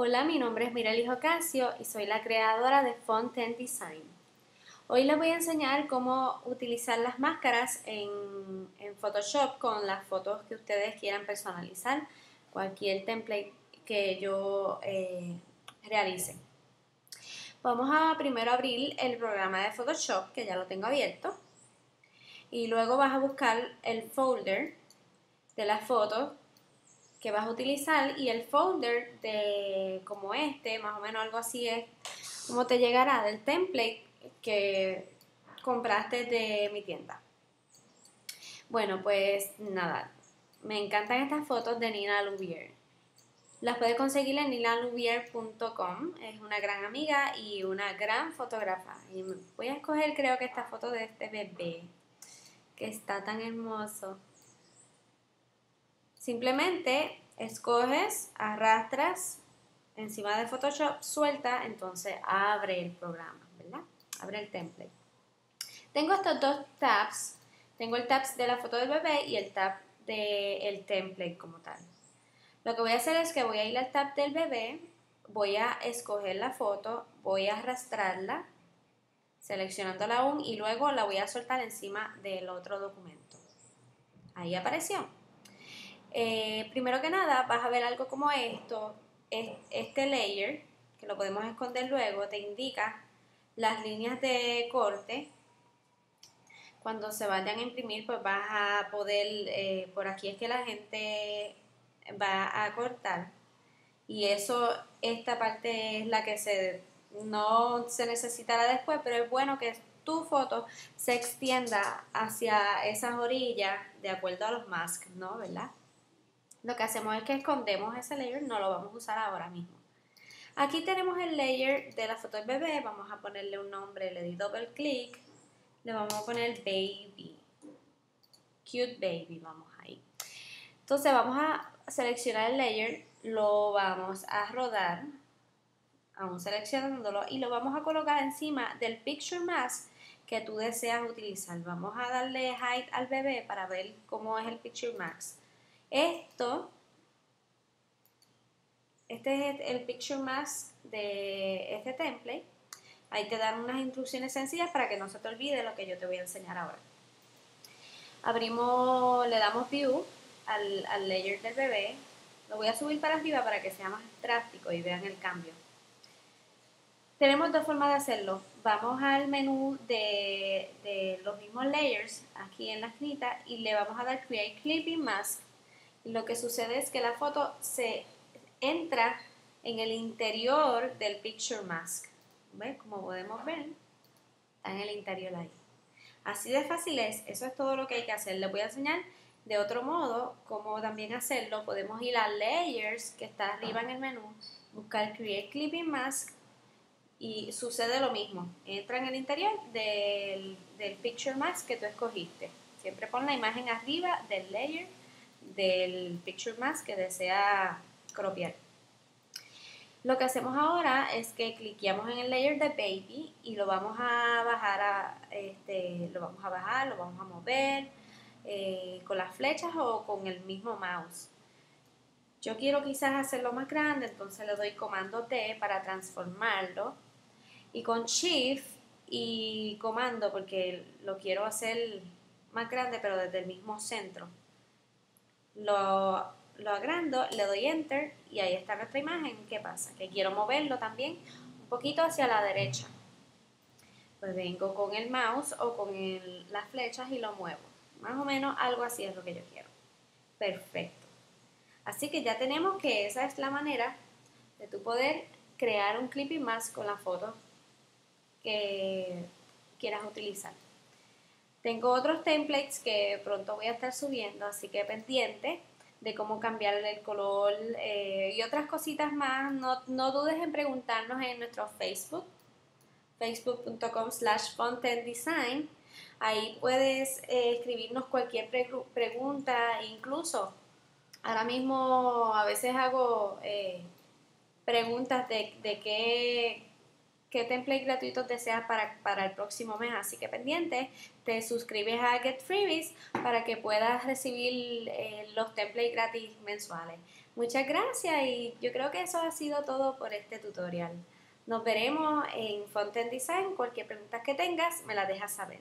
Hola, mi nombre es Mireli Ocasio y soy la creadora de Fontaine Design. Hoy les voy a enseñar cómo utilizar las máscaras en, Photoshop con las fotos que ustedes quieran personalizar, cualquier template que yo eh, realice. Vamos a primero abrir el programa de Photoshop, que ya lo tengo abierto, y luego vas a buscar el folder de las fotos que vas a utilizar y el folder de como este, más o menos algo así es como te llegará del template que compraste de mi tienda. Bueno, pues nada, me encantan estas fotos de Nina Louvier. Las puedes conseguir en ninalouvier.com, es una gran amiga y una gran fotógrafa. Y voy a escoger creo que esta foto de este bebé, que está tan hermoso. Simplemente escoges, arrastras encima de Photoshop, suelta, entonces abre el programa, ¿verdad? Abre el template. Tengo estos dos tabs. Tengo el tab de la foto del bebé y el tab del template como tal. Lo que voy a hacer es que voy a ir al tab del bebé, voy a escoger la foto, voy a arrastrarla, seleccionándola aún y luego la voy a soltar encima del otro documento. Ahí apareció. Eh, primero que nada, vas a ver algo como esto. Este layer, que lo podemos esconder luego, te indica las líneas de corte. Cuando se vayan a imprimir, pues vas a poder, eh, por aquí es que la gente va a cortar. Y eso, esta parte es la que se, no se necesitará después, pero es bueno que tu foto se extienda hacia esas orillas de acuerdo a los masks, ¿no? ¿Verdad? Lo que hacemos es que escondemos ese layer, no lo vamos a usar ahora mismo. Aquí tenemos el layer de la foto del bebé, vamos a ponerle un nombre, le di doble clic, le vamos a poner baby, cute baby, vamos ahí. Entonces vamos a seleccionar el layer, lo vamos a rodar, aún seleccionándolo, y lo vamos a colocar encima del picture mask que tú deseas utilizar. Vamos a darle height al bebé para ver cómo es el picture mask. Esto, este es el picture mask de este template. Ahí te dan unas instrucciones sencillas para que no se te olvide lo que yo te voy a enseñar ahora. Abrimos, le damos view al, al layer del bebé. Lo voy a subir para arriba para que sea más práctico y vean el cambio. Tenemos dos formas de hacerlo. Vamos al menú de, de, los mismos layers aquí en la esquinita y le vamos a dar Create Clipping Mask lo que sucede es que la foto se entra en el interior del picture mask. ¿Ves? Como podemos ver, está en el interior ahí. Así de fácil es, eso es todo lo que hay que hacer. Les voy a enseñar de otro modo cómo también hacerlo. Podemos ir a Layers, que está arriba en el menú, buscar Create Clipping Mask y sucede lo mismo. Entra en el interior del, del Picture Mask que tú escogiste. Siempre pon la imagen arriba del layer del Picture Mask que desea cropiar. Lo que hacemos ahora es que cliqueamos en el layer de Baby y lo vamos a bajar, a, este, lo vamos a bajar, lo vamos a mover eh, con las flechas o con el mismo mouse. Yo quiero quizás hacerlo más grande, entonces le doy comando T para transformarlo y con Shift y comando porque lo quiero hacer más grande pero desde el mismo centro lo, agrando, le doy enter y ahí está nuestra imagen. ¿Qué pasa? Que quiero moverlo también un poquito hacia la derecha. Pues vengo con el mouse o con las flechas y lo muevo. Más o menos algo así es lo que yo quiero. Perfecto. Así que ya tenemos que esa es la manera de tu poder crear un clipping más con la foto que quieras utilizar. Tengo otros templates que pronto voy a estar subiendo, así que pendiente de cómo cambiar el color eh, y otras cositas más. No, no, dudes en preguntarnos en nuestro Facebook, facebook.com slash design. Ahí puedes eh, escribirnos cualquier pregunta, incluso ahora mismo a veces hago eh, preguntas de, de qué qué templates gratuitos deseas para, para el próximo mes. Así que pendiente, te suscribes a Get Freebies para que puedas recibir eh, los templates gratis mensuales. Muchas gracias y yo creo que eso ha sido todo por este tutorial. Nos veremos en Fontaine Design. Cualquier pregunta que tengas me la dejas saber.